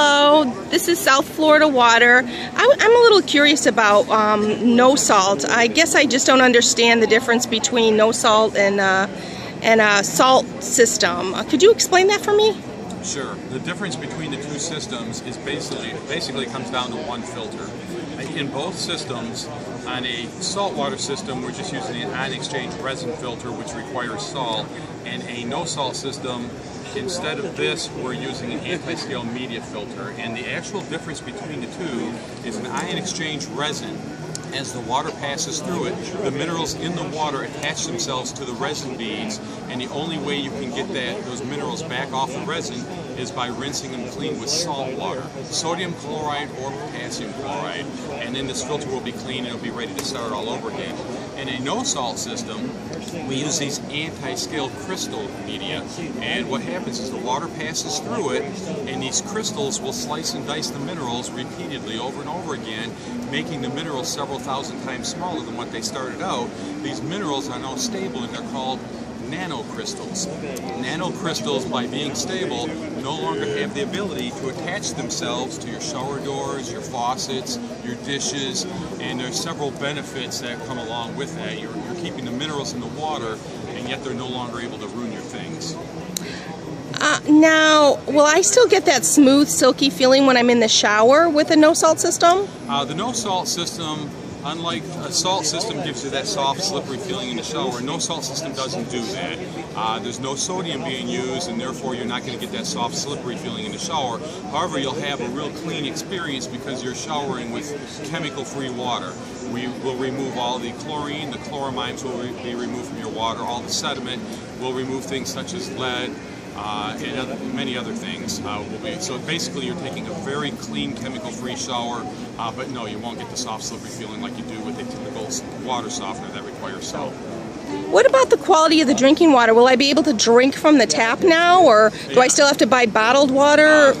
Hello, this is South Florida Water. I, am a little curious about um, no salt. I guess I just don't understand the difference between no salt and, uh, and a salt system. Uh, could you explain that for me? Sure. The difference between the two systems is basically basically comes down to one filter. In both systems, on a saltwater system, we're just using an ion-exchange resin filter, which requires salt, and a no-salt system Instead of this, we're using an anti-scale media filter, and the actual difference between the two is an ion exchange resin as the water passes through it, the minerals in the water attach themselves to the resin beads, and the only way you can get that those minerals back off the resin is by rinsing them clean with salt water, sodium chloride or potassium chloride, and then this filter will be clean and it'll be ready to start all over again. In a no-salt system, we use these anti-scale crystal media, and what happens is the water passes through it, and these crystals will slice and dice the minerals repeatedly over and over again, making the minerals several thousand times smaller than what they started out. These minerals are now stable, and they're called nanocrystals. Nanocrystals, by being stable, no longer have the ability to attach themselves to your shower doors, your faucets, your dishes, and there's several benefits that come along with that. You're, you're keeping the minerals in the water, and yet they're no longer able to ruin your things. Uh, now, will I still get that smooth, silky feeling when I'm in the shower with a no-salt system? Uh, the no-salt system Unlike a salt system gives you that soft, slippery feeling in the shower, no salt system doesn't do that. Uh, there's no sodium being used, and therefore you're not going to get that soft, slippery feeling in the shower. However, you'll have a real clean experience because you're showering with chemical-free water. We will remove all the chlorine, the chloramines will be removed from your water, all the sediment. We'll remove things such as lead, uh, and other, many other things uh, will be. So basically you're taking a very clean chemical-free shower, uh, but no, you won't get the soft slippery feeling like you do with a typical water softener that requires salt. What about the quality of the drinking water? Will I be able to drink from the tap now, or do yeah. I still have to buy bottled water? Uh,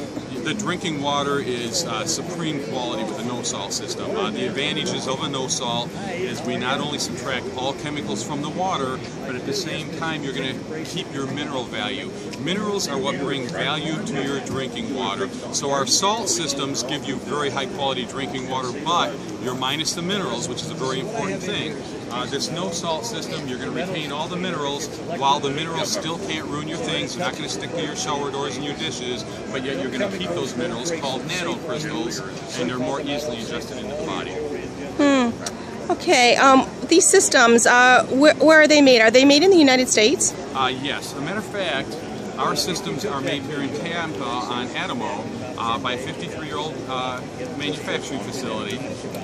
the drinking water is uh, supreme quality with a no-salt system. Uh, the advantages of a no-salt is we not only subtract all chemicals from the water, but at the same time you're going to keep your mineral value. Minerals are what bring value to your drinking water. So our salt systems give you very high quality drinking water, but you're minus the minerals, which is a very important thing. Uh, this no salt system, you're going to retain all the minerals while the minerals still can't ruin your things. They're not going to stick to your shower doors and your dishes, but yet you're going to keep those minerals called nanocrystals, and they're more easily ingested into the body. Hmm. Okay. Um, these systems, uh, where, where, are they made? Are they made in the United States? Uh, yes. As a matter of fact, our systems are made here in Tampa on Adamo uh, by a 53-year-old uh, manufacturing facility.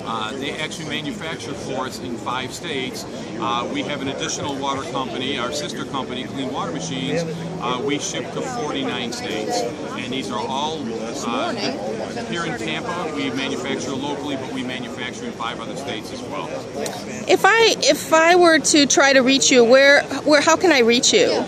Uh, they actually manufacture for us in five states. Uh, we have an additional water company, our sister company, Clean Water Machines. Uh, we ship to 49 states, and these are all uh, here in Tampa. We manufacture locally, but we manufacture in five other states as well. If I if I were to try to reach you, where where how can I reach you?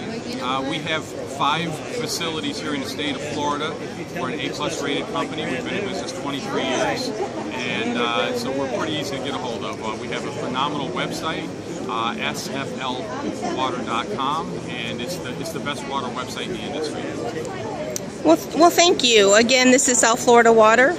we have five facilities here in the state of Florida. We're an A-plus rated company. We've been in business 23 years. And uh, so we're pretty easy to get a hold of. Uh, we have a phenomenal website, uh, sflwater.com, and it's the, it's the best water website in the industry. Well, well, thank you. Again, this is South Florida Water.